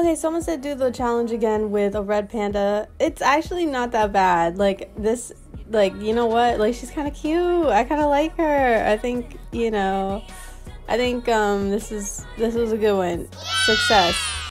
Okay, someone said do the challenge again with a red panda. It's actually not that bad. Like this like, you know what? Like she's kind of cute. I kind of like her. I think, you know, I think um this is this was a good one. Success.